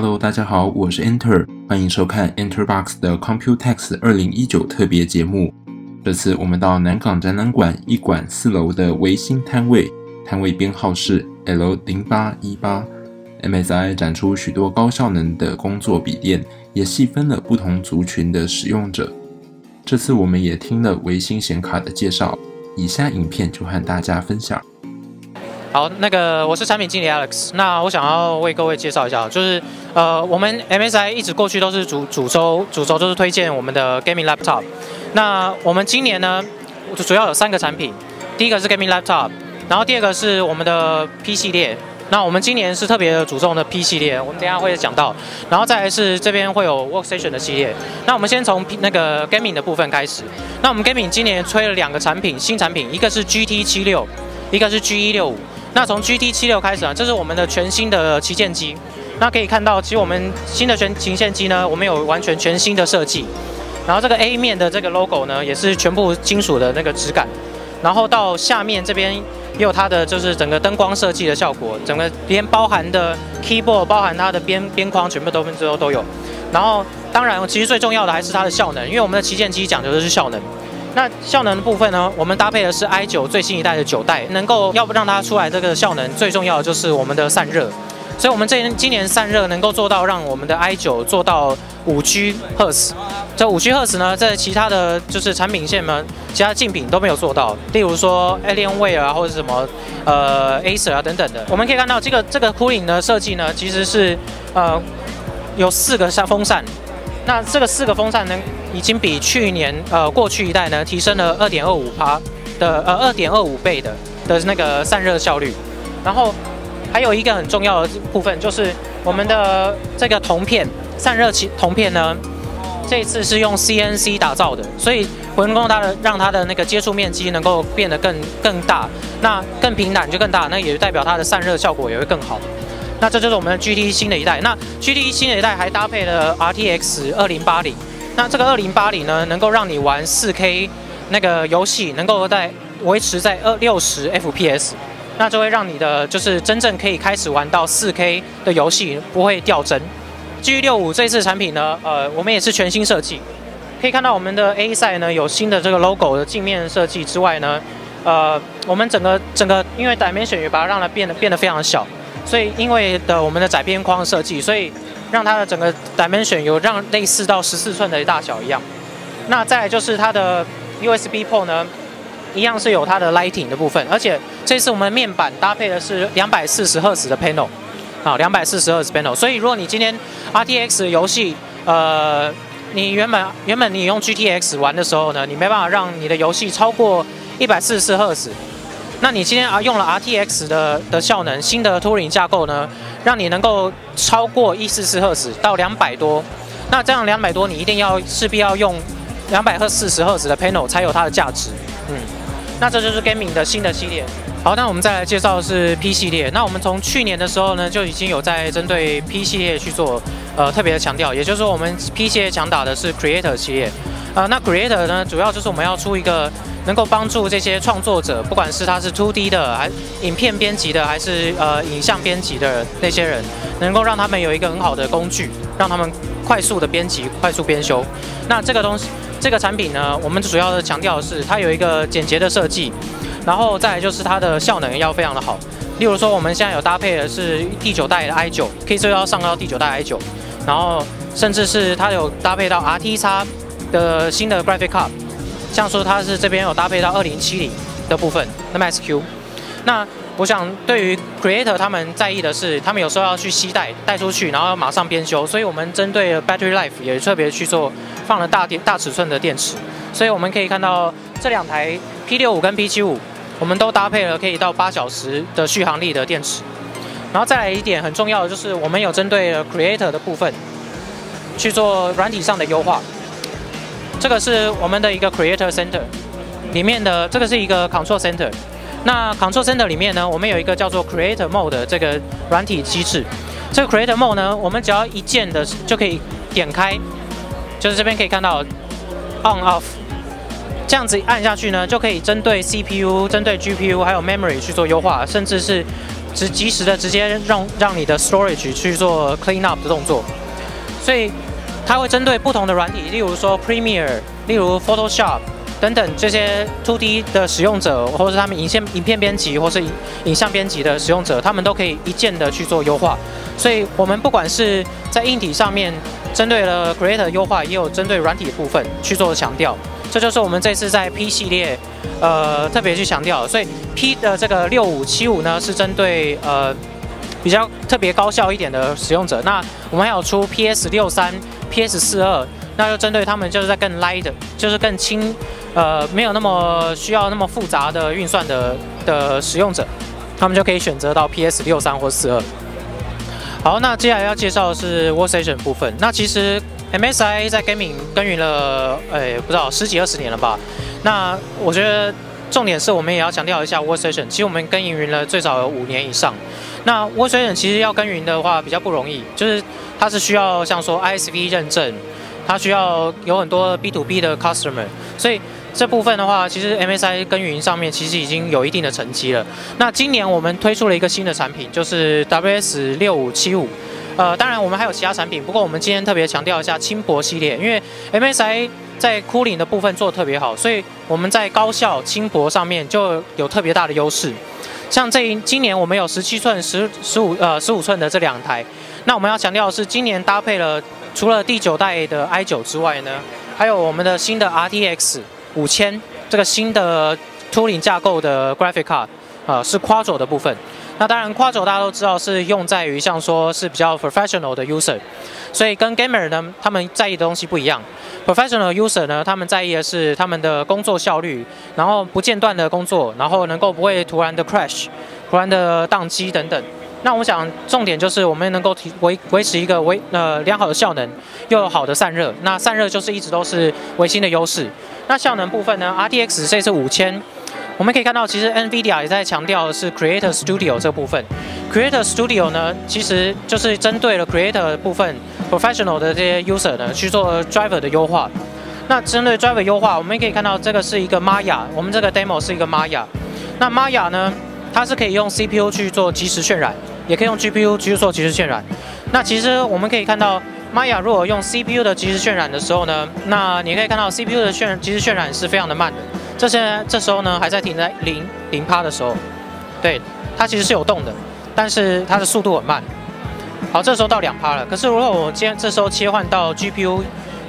Hello，大家好，我是 Enter，欢迎收看 EnterBox 的 Computex 二零一九特别节目。这次我们到南港展览馆一馆四楼的维新摊位，摊位编号是 L 零八一八。MSI 展出许多高效能的工作笔电，也细分了不同族群的使用者。这次我们也听了维新显卡的介绍，以下影片就和大家分享。好，那个我是产品经理 Alex，那我想要为各位介绍一下，就是呃，我们 MSI 一直过去都是主主轴主轴都是推荐我们的 gaming laptop。那我们今年呢，主要有三个产品，第一个是 gaming laptop，然后第二个是我们的 P 系列。那我们今年是特别的注重的 P 系列，我们等下会讲到，然后再来是这边会有 Workstation 的系列。那我们先从 P 那个 Gaming 的部分开始。那我们 Gaming 今年推了两个产品，新产品，一个是 GT 七六，一个是 G 一六五。那从 GT 七六开始啊，这是我们的全新的旗舰机。那可以看到，其实我们新的全旗舰机呢，我们有完全全新的设计。然后这个 A 面的这个 logo 呢，也是全部金属的那个质感。然后到下面这边。也有它的就是整个灯光设计的效果，整个边包含的 keyboard，包含它的边边框，全部都都都有。然后当然，其实最重要的还是它的效能，因为我们的旗舰机讲究的是效能。那效能的部分呢，我们搭配的是 i 九最新一代的九代，能够要不让它出来这个效能，最重要的就是我们的散热。所以，我们这今年散热能够做到让我们的 i 九做到五 G 赫兹。这五 G 赫兹呢，在其他的就是产品线呢，其他竞品都没有做到。例如说 Alienware 啊，或者什么呃 Acer 啊等等的。我们可以看到这个这个 cooling 的设计呢，其实是呃有四个扇风扇。那这个四个风扇呢，已经比去年呃过去一代呢，提升了二点二五帕的呃二点二五倍的的那个散热效率。然后还有一个很重要的部分，就是我们的这个铜片散热器铜片呢，这次是用 CNC 打造的，所以人工它的让它的那个接触面积能够变得更更大，那更平坦就更大，那也就代表它的散热效果也会更好。那这就是我们的 GT 新的一代，那 GT 新的一代还搭配了 RTX 二零八零，那这个二零八零呢，能够让你玩 4K 那个游戏，能够在维持在二六十 FPS。那就会让你的就是真正可以开始玩到 4K 的游戏不会掉帧。G65 这次产品呢，呃，我们也是全新设计，可以看到我们的 A 赛呢有新的这个 logo 的镜面设计之外呢，呃，我们整个整个因为 Dimension 也把它让它变得变得非常小，所以因为的我们的窄边框设计，所以让它的整个 Dimension 有让类似到十四寸的大小一样。那再就是它的 USB port 呢。一样是有它的 lighting 的部分，而且这次我们面板搭配的是两百四十赫兹的 panel，好，两百四十赫兹 panel。所以如果你今天 RTX 游戏，呃，你原本原本你用 GTX 玩的时候呢，你没办法让你的游戏超过一百四十赫兹。那你今天啊用了 RTX 的的效能，新的 Turing 架构呢，让你能够超过一四四赫兹到两百多。那这样两百多，你一定要势必要用两百赫四十赫兹的 panel 才有它的价值，嗯。那这就是 Gaming 的新的系列。好，那我们再来介绍的是 P 系列。那我们从去年的时候呢，就已经有在针对 P 系列去做呃特别的强调，也就是说我们 P 系列强打的是 Creator 系列。呃，那 Creator 呢，主要就是我们要出一个能够帮助这些创作者，不管是他是 2D 的，还影片编辑的，还是呃影像编辑的那些人，能够让他们有一个很好的工具，让他们快速的编辑、快速编修。那这个东西。这个产品呢，我们主要的强调的是它有一个简洁的设计，然后再来就是它的效能要非常的好。例如说，我们现在有搭配的是第九代的 i 九，可以说要上到第九代 i 九，然后甚至是它有搭配到 RT 叉的新的 graphic card，像说它是这边有搭配到二零七零的部分，那么 SQ，那。我想，对于 creator 他们在意的是，他们有时候要去携带带出去，然后马上编修，所以我们针对 battery life 也特别去做放了大电大尺寸的电池，所以我们可以看到这两台 P 六五跟 P 七五，我们都搭配了可以到八小时的续航力的电池。然后再来一点很重要的就是，我们有针对 creator 的部分去做软体上的优化。这个是我们的一个 creator center 里面的，这个是一个 control center。那 Control Center 里面呢，我们有一个叫做 Creator Mode 的这个软体机制。这个 Creator Mode 呢，我们只要一键的就可以点开，就是这边可以看到 On Off，这样子按下去呢，就可以针对 CPU、针对 GPU 还有 Memory 去做优化，甚至是直及时的直接让让你的 storage 去做 clean up 的动作，所以它会针对不同的软体，例如说 Premiere，例如 Photoshop 等等这些 2D 的使用者，或者是他们影片影片编辑或是影像编辑的使用者，他们都可以一键的去做优化。所以我们不管是在硬体上面针对了 Creator 优化，也有针对软体部分去做强调。这就是我们这次在 P 系列，呃，特别去强调。所以 P 的这个六五七五呢，是针对呃比较特别高效一点的使用者。那我们还有出 PS 六三、PS 四二，那就针对他们就是在更 light，就是更轻，呃，没有那么需要那么复杂的运算的的使用者，他们就可以选择到 PS 六三或四二。好，那接下来要介绍的是 Workstation 部分。那其实 MSI 在 Gaming 耕耘了，哎，不知道十几二十年了吧？那我觉得重点是我们也要强调一下 Workstation。其实我们耕耘了最少有五年以上。那沃水冷其实要耕耘的话比较不容易，就是它是需要像说 ISV 认证，它需要有很多 B to B 的 customer，所以这部分的话，其实 MSI 耕耘上面其实已经有一定的成绩了。那今年我们推出了一个新的产品，就是 WS 六五七五。呃，当然我们还有其他产品，不过我们今天特别强调一下轻薄系列，因为 MSI 在 cooling 的部分做的特别好，所以我们在高效轻薄上面就有特别大的优势。像这今年我们有十七寸、十十五呃十五寸的这两台，那我们要强调的是，今年搭配了除了第九代的 i 九之外呢，还有我们的新的 RTX 五千这个新的 Tooling 架构的 Graphic Card，呃，是 Quadro 的部分。那当然，Quadro 大家都知道是用在于像说是比较 professional 的 user，所以跟 gamer 呢，他们在意的东西不一样。professional user 呢，他们在意的是他们的工作效率，然后不间断的工作，然后能够不会突然的 crash，突然的宕机等等。那我想重点就是我们能够维维持一个维呃良好的效能，又有好的散热。那散热就是一直都是维新的优势。那效能部分呢，RTX 这次五千。我们可以看到，其实 NVIDIA 也在强调的是 Creator Studio 这部分。Creator Studio 呢，其实就是针对了 Creator 部分 Professional 的这些 User 呢去做 Driver 的优化。那针对 Driver 优化，我们也可以看到这个是一个 Maya，我们这个 Demo 是一个 Maya。那 Maya 呢，它是可以用 CPU 去做即时渲染，也可以用 GPU 去做即时渲染。那其实我们可以看到，Maya 如果用 CPU 的即时渲染的时候呢，那你可以看到 CPU 的渲即时渲染是非常的慢的。这些这时候呢，还在停在零零趴的时候，对，它其实是有动的，但是它的速度很慢。好，这时候到两趴了。可是如果我今天这时候切换到 GPU，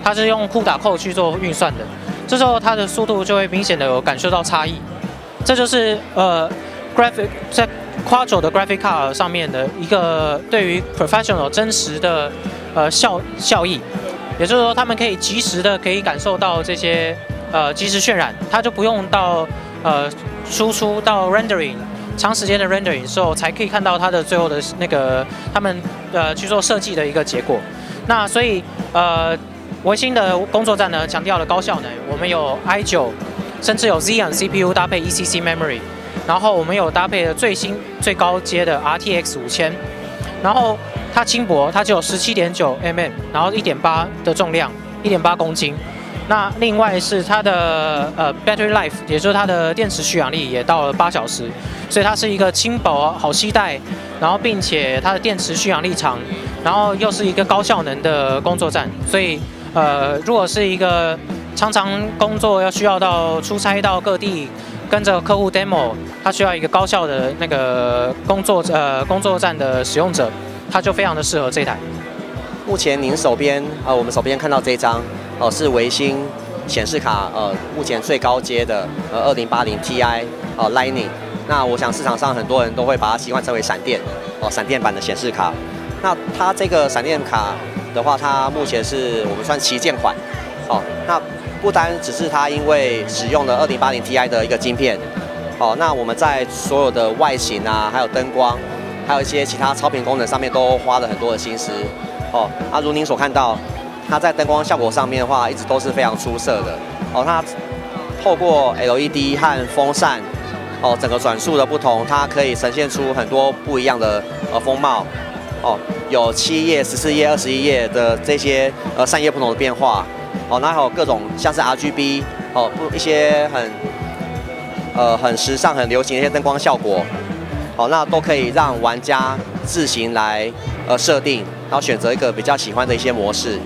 它是用库打扣去做运算的，这时候它的速度就会明显的有感受到差异。这就是呃，graphic 在 Quadro 的 graphic card 上面的一个对于 professional 真实的呃效效益，也就是说，他们可以及时的可以感受到这些。呃，即时渲染，它就不用到呃输出到 rendering 长时间的 rendering 之后，才可以看到它的最后的那个他们呃去做设计的一个结果。那所以呃，维新的工作站呢，强调了高效能。我们有 i9，甚至有 Zeon CPU 搭配 ECC memory，然后我们有搭配的最新最高阶的 RTX 五千，然后它轻薄，它只有十七点九 mm，然后一点八的重量，一点八公斤。那另外是它的呃 battery life，也就是它的电池续航力也到了八小时，所以它是一个轻薄好携带，然后并且它的电池续航力长，然后又是一个高效能的工作站，所以呃如果是一个常常工作要需要到出差到各地跟着客户 demo，它需要一个高效的那个工作呃工作站的使用者，它就非常的适合这台。目前您手边呃我们手边看到这张。哦，是维新显示卡，呃，目前最高阶的，呃，二零八零 Ti，哦，Lightning。那我想市场上很多人都会把它习惯称为闪电，哦，闪电版的显示卡。那它这个闪电卡的话，它目前是我们算旗舰款，哦，那不单只是它因为使用了二零八零 Ti 的一个晶片，哦，那我们在所有的外形啊，还有灯光，还有一些其他超频功能上面都花了很多的心思，哦，那如您所看到。它在灯光效果上面的话，一直都是非常出色的哦。它透过 LED 和风扇哦，整个转速的不同，它可以呈现出很多不一样的呃风貌哦。有七页、十四页、二十一页的这些呃扇叶不同的变化哦。那还有各种像是 RGB 哦，不一些很呃很时尚、很流行的一些灯光效果好，那都可以让玩家自行来呃设定，然后选择一个比较喜欢的一些模式。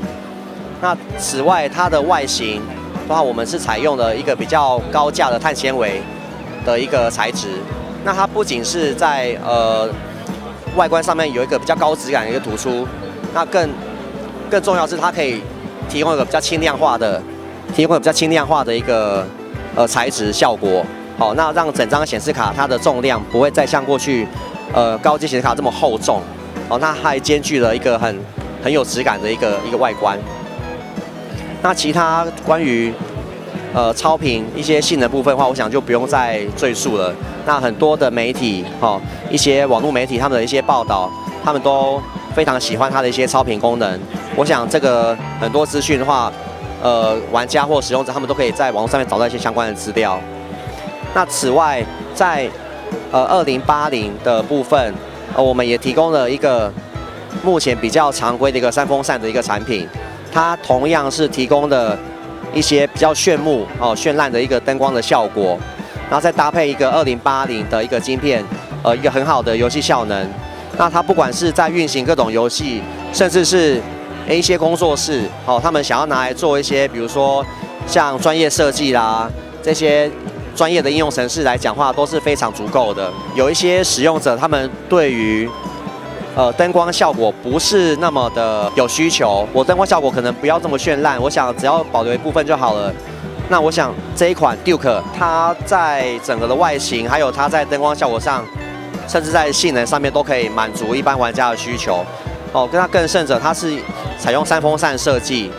那此外，它的外形的话，我们是采用了一个比较高价的碳纤维的一个材质。那它不仅是在呃外观上面有一个比较高质感的一个突出，那更更重要是它可以提供一个比较轻量化的，提供比较轻量化的一个呃材质效果。好，那让整张显示卡它的重量不会再像过去呃高阶显示卡这么厚重。哦，那还兼具了一个很很有质感的一个一个外观。那其他关于呃超频一些性能部分的话，我想就不用再赘述了。那很多的媒体哈，一些网络媒体他们的一些报道，他们都非常喜欢它的一些超频功能。我想这个很多资讯的话，呃，玩家或使用者他们都可以在网络上面找到一些相关的资料。那此外，在呃二零八零的部分，呃，我们也提供了一个目前比较常规的一个扇风扇的一个产品。它同样是提供的一些比较炫目哦、绚烂的一个灯光的效果，然后再搭配一个二零八零的一个晶片，呃，一个很好的游戏效能。那它不管是在运行各种游戏，甚至是一些工作室哦，他们想要拿来做一些，比如说像专业设计啦这些专业的应用程式来讲话，都是非常足够的。有一些使用者他们对于呃，灯光效果不是那么的有需求，我灯光效果可能不要这么绚烂，我想只要保留一部分就好了。那我想这一款 Duke，它在整个的外形，还有它在灯光效果上，甚至在性能上面都可以满足一般玩家的需求。哦，跟它更甚者，它是采用三风扇设计。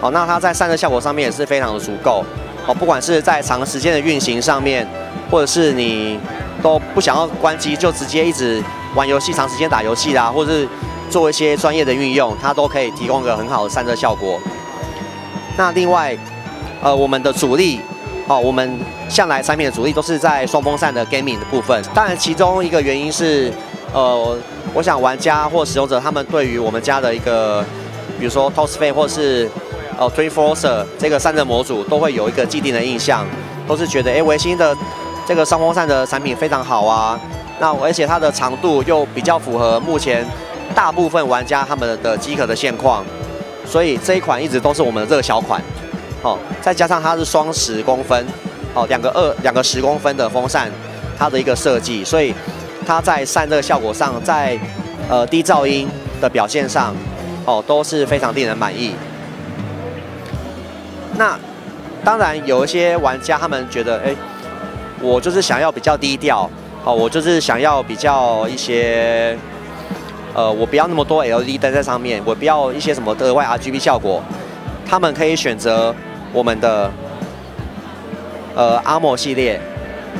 哦，那它在散热效果上面也是非常的足够。哦，不管是在长时间的运行上面，或者是你都不想要关机，就直接一直。玩游戏长时间打游戏啦，或者是做一些专业的运用，它都可以提供一个很好的散热效果。那另外，呃，我们的主力，哦，我们向来产品的主力都是在双风扇的 gaming 的部分。当然，其中一个原因是，呃，我想玩家或使用者他们对于我们家的一个，比如说 Toast Fan 或是呃 Twin Forcer 这个散热模组，都会有一个既定的印象，都是觉得哎，维新的这个双风扇的产品非常好啊。那而且它的长度又比较符合目前大部分玩家他们的机壳的现况，所以这一款一直都是我们的热销款。好，再加上它是双十公分，哦，两个二两个十公分的风扇，它的一个设计，所以它在散热效果上，在呃低噪音的表现上，哦都是非常令人满意。那当然有一些玩家他们觉得，哎，我就是想要比较低调。哦，我就是想要比较一些，呃，我不要那么多 LED 灯在上面，我不要一些什么额外 RGB 效果。他们可以选择我们的呃 Armor 系列，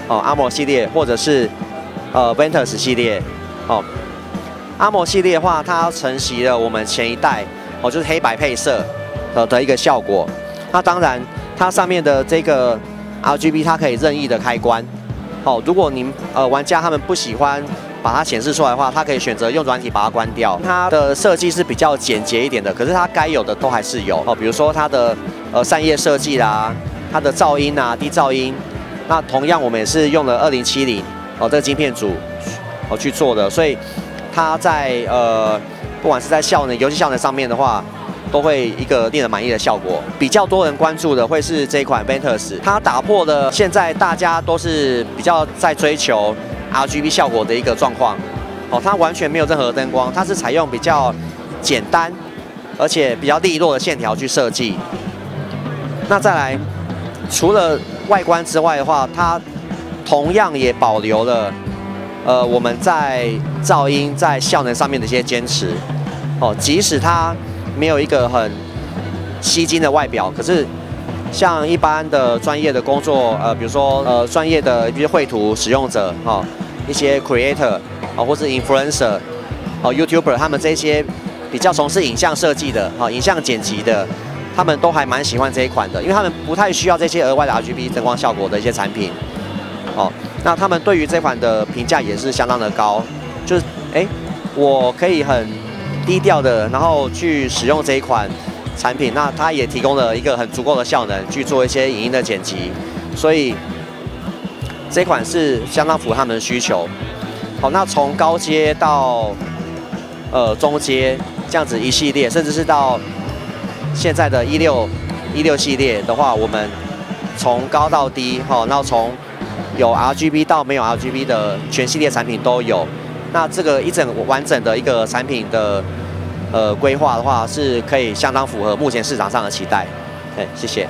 哦 Armor 系列，或者是呃 Ventus 系列。哦，Armor 系列的话，它承袭了我们前一代哦，就是黑白配色的的一个效果。那当然，它上面的这个 RGB 它可以任意的开关。好，如果您呃玩家他们不喜欢把它显示出来的话，他可以选择用软体把它关掉。它的设计是比较简洁一点的，可是它该有的都还是有哦，比如说它的呃扇叶设计啦，它的噪音啊低噪音。那同样我们也是用了二零七零哦这个晶片组哦去做的，所以它在呃不管是在效能、游戏效能上面的话。都会一个令人满意的效果。比较多人关注的会是这一款 Ventus，它打破了现在大家都是比较在追求 RGB 效果的一个状况。哦，它完全没有任何灯光，它是采用比较简单而且比较利落的线条去设计。那再来，除了外观之外的话，它同样也保留了呃我们在噪音在效能上面的一些坚持。哦，即使它没有一个很吸睛的外表，可是像一般的专业的工作，呃，比如说呃专业的一些绘图使用者，哈，一些 creator 啊，或是 influencer，哦，YouTuber，他们这些比较从事影像设计的，哈，影像剪辑的，他们都还蛮喜欢这一款的，因为他们不太需要这些额外的 RGB 灯光效果的一些产品，哦，那他们对于这款的评价也是相当的高，就是哎，我可以很。低调的，然后去使用这一款产品，那它也提供了一个很足够的效能去做一些影音的剪辑，所以这款是相当符合他们的需求。好，那从高阶到呃中阶这样子一系列，甚至是到现在的一六一六系列的话，我们从高到低，好，那从有 RGB 到没有 RGB 的全系列产品都有。那这个一整完整的一个产品的呃规划的话，是可以相当符合目前市场上的期待。哎，谢谢。